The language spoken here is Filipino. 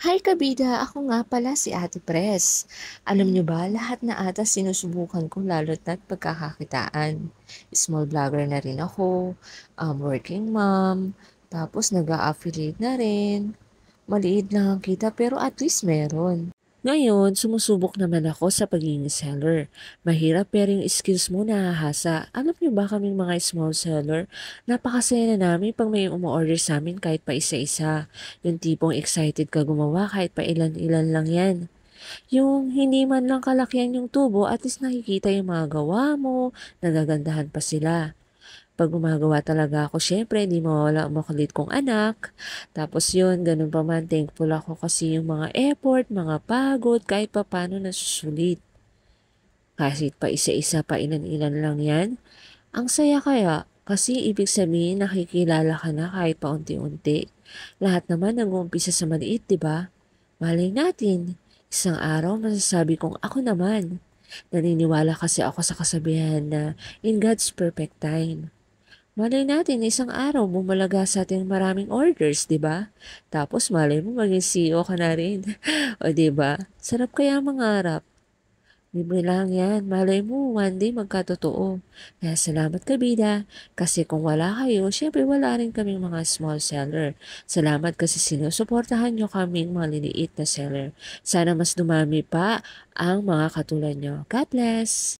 Hi kabida, ako nga pala si Ate Pres. Alam niyo ba, lahat na ata sinusubukan ko lalo't na't pagkakakitaan. Small vlogger na rin ako, um, working mom, tapos nag-a-affiliate na rin. Maliit lang ang kita pero at least meron. Ngayon, sumusubok naman ako sa pagiging seller. Mahirap pero yung skills mo nahahasa. Alam niyo ba kaming mga small seller? Napakasaya na namin pag may umu-order sa amin kahit pa isa-isa. Yung tipong excited ka gumawa kahit pa ilan-ilan lang yan. Yung hindi man lang kalakihan yung tubo, at least nakikita yung mga gawa mo, nagagandahan pa sila. Pag gumagawa talaga ako, syempre, hindi mawawala ang makulit kong anak. Tapos yun, ganun pa man, thankful ako kasi yung mga effort, mga pagod, kahit pa paano nasusulit. Kahit pa isa-isa pa ilan-ilan lang yan. Ang saya kaya, kasi ibig sabihin nakikilala ka na kahit pa unti-unti. Lahat naman nag-uumpisa sa maliit, di ba? Malay natin, isang araw masasabi kong ako naman. Naniniwala kasi ako sa kasabihan na in God's perfect time. Malay natin, isang araw bumalaga sa atin maraming orders, di ba? Tapos malay mo maging CEO ka na rin. o di ba? Sarap kaya mangarap. Libre lang yan. Malay mo, one day magkatotoo. Kaya salamat kabida. Kasi kung wala kayo, syempre wala rin kaming mga small seller. Salamat kasi sinusuportahan nyo kaming mga liliit na seller. Sana mas dumami pa ang mga katulad nyo. God bless!